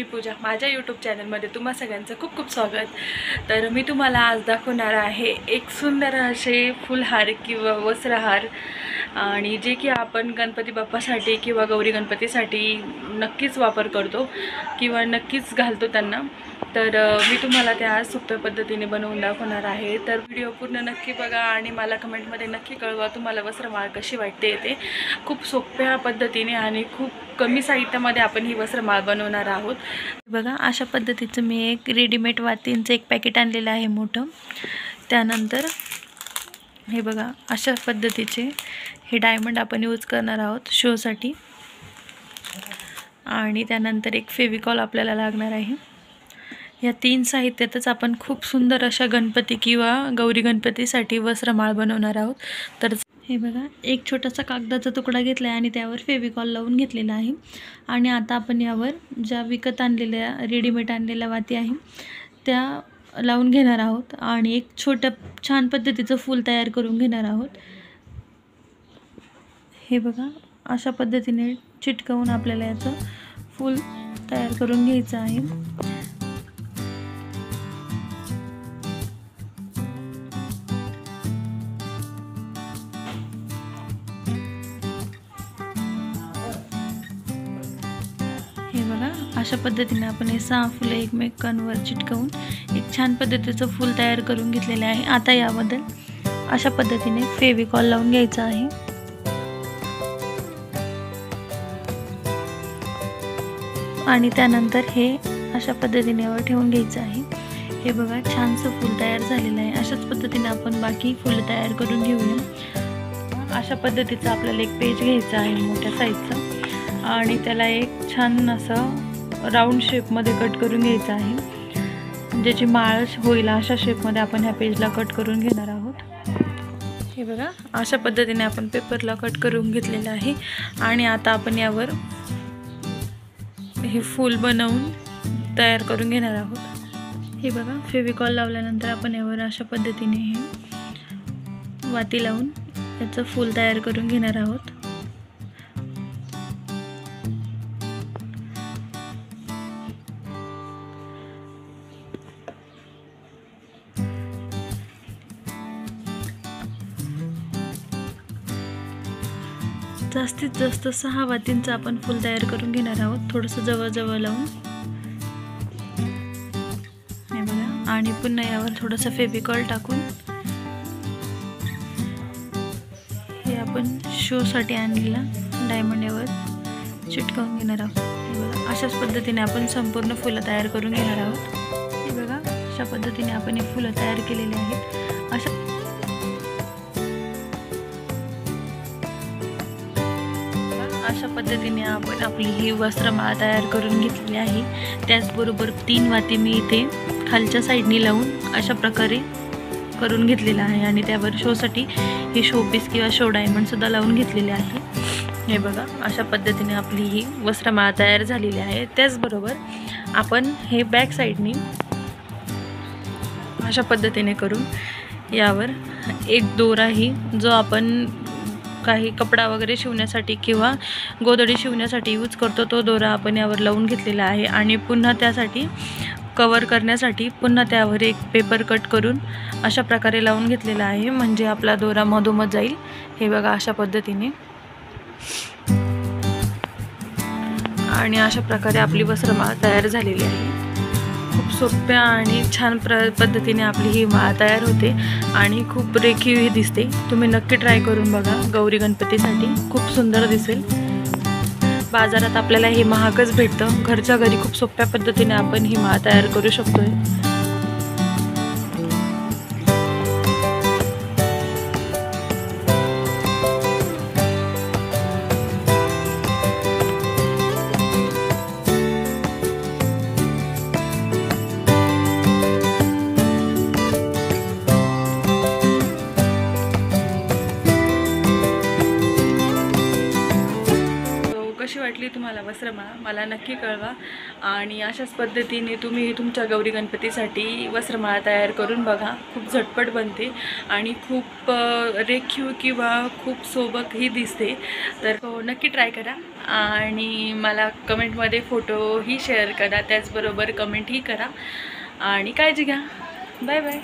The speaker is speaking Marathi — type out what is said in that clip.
मी पूजा माझ्या यूट्यूब चॅनलमध्ये तुम्हा सगळ्यांचं खूप खूप स्वागत. तर मी तुम्हाला आज दाखवणार आहे एक सुंदर असे फुलहार किंवा वस्त्रहार आणि जे की आपण गणपती बाप्पासाठी किंवा गौरी गणपतीसाठी नक्कीच वापर करतो किंवा नक्कीच घालतो त्यांना. तर मी तुम्हाला त्या आज सोप्या पद्धतीने बनवून दाखवणार आहे. तर व्हिडिओ पूर्ण नक्की बघा आणि मला कमेंटमध्ये नक्की कळवा तुम्हाला वस्त्रमाळ कशी वाटते ते. खूप सोप्या पद्धतीने आणि खूप कमी साहित्यामध्ये आपण ही वस्त्रमाळ बनवणार आहोत. बघा अशा पद्धतीचं मी एक रेडीमेड वातींचं एक पॅकेट आणलेलं आहे मोठं. त्यानंतर हे बघा अशा पद्धतीचे हे डायमंड आपण यूज करणार आहोत शोसाठी आणि त्यानंतर एक फेविकॉल आपल्याला लागणार आहे. या तीन साहित्यातच आपण खूप सुंदर अशा गणपती किंवा गौरी गणपतीसाठी वस्त्रमाळ बनवणार आहोत. तर हे बघा एक छोटासा कागदाचा तुकडा घेतला आहे आणि त्यावर फेविकॉल लावून घेतलेला आहे. आणि आता आपण यावर ज्या विकत आणलेल्या रेडीमेड आणलेल्या वाती आहे त्या लावून घेणार आहोत. आणि एक छोट्या छान पद्धतीचं फूल तयार करून घेणार आहोत. हे बघा अशा पद्धतीने चिटकवून आपल्याला याचं फूल तयार करून घ्यायचं आहे. बघा अशा पद्धतीने आपण हे सहा फुलं एकमेकांवर चिटकवून एक छान पद्धतीचं फूल तयार करून घेतलेले आहे. आता याबद्दल अशा पद्धतीने फेविकॉल लावून घ्यायचा आहे. आणि त्यानंतर हे अशा पद्धतीने यावर ठेवून घ्यायचं आहे. हे बघा छानसं फूल तयार झालेलं आहे. अशाच पद्धतीने आपण बाकी फुलं तयार करून घेऊया. अशा पद्धतीचं आपल्याला एक पेज घ्यायचं आहे मोठ्या साईजचं आणि त्याला एक छान असं राऊंड शेपमध्ये कट करून घ्यायचं आहे. ज्याची माळ होईल अशा शेपमध्ये आपण ह्या पेजला कट करून घेणार आहोत. हे बघा अशा पद्धतीने आपण पेपरला कट करून घेतलेलं आहे. आणि आता आपण यावर हे फूल बनवून तयार करून घेणार आहोत. हे बघा फेविकॉल लावल्यानंतर आपण यावर अशा पद्धतीने हे वाती लावून याचं फूल तयार करून घेणार आहोत. जास्तीत जास्त सहा वातींचं आपण फूल तयार करून घेणार आहोत. थोडंसं जवळजवळ लावून. हे बघा. आणि पुन्हा यावर थोडंसं फेविकॉल टाकून. हे आपण शोसाठी आणलेला डायमंड यावर चिटकावून घेणार आहोत. हे बघा. अशाच पद्धतीने आपण संपूर्ण फुलं तयार करून घेणार आहोत. हे बघा. अशा पद्धतीने आपण हे फुलं तयार केलेली आहेत. अशा अशा पद्धतीने आपण आपली ही वस्त्रमाळा तयार करून घेतलेली आहे. त्याचबरोबर तीन वाती मी इथे खालच्या साईडनी लावून अशा प्रकारे करून घेतलेला आहे आणि त्यावर शोसाठी हे शो पीस किंवा शो डायमंडसुद्धा लावून घेतलेले आहे. हे बघा अशा पद्धतीने आपली ही वस्त्रमाळा तयार झालेली आहे. त्याचबरोबर आपण हे बॅक साईडनी अशा पद्धतीने करून यावर एक दोराही जो आपण काही कपडा वगैरे शिवण्यासाठी किंवा गोदडी शिवण्यासाठी यूज करतो. तो दोरा आपण यावर लावून घेतलेला आहे. आणि पुन्हा त्यासाठी कवर करण्यासाठी पुन्हा त्यावर एक पेपर कट करून अशा प्रकारे लावून घेतलेला आहे. म्हणजे आपला दोरा मधोमध जाईल. हे बघा अशा पद्धतीने. आणि अशा प्रकारे आपली वस्त्रमाळ तयार झालेली आहे. खूप सोप्या आणि छान प्र पद्धतीने आपली ही माळ तयार होते आणि खूप रेखीवही दिसते. तुम्ही नक्की ट्राय करून बघा. गौरी गणपतीसाठी खूप सुंदर दिसेल. बाजारात आपल्याला हे महागच भेटतं. घरच्या घरी खूप सोप्या पद्धतीने आपण ही माळ तयार करू शकतोय. कशी वाटली तुम्हाला वस्त्रमाळा मला नक्की कळवा. आणि अशाच पद्धतीने तुम्ही तुमच्या गौरी गणपतीसाठी वस्त्रमाळा तयार करून बघा. खूप झटपट बनते आणि खूप रेखीव किंवा खूप सोबतही दिसते. तर हो नक्की ट्राय करा. आणि मला कमेंटमध्ये फोटोही शेअर करा. त्याचबरोबर कमेंटही करा. आणि काळजी घ्या. Bye bye.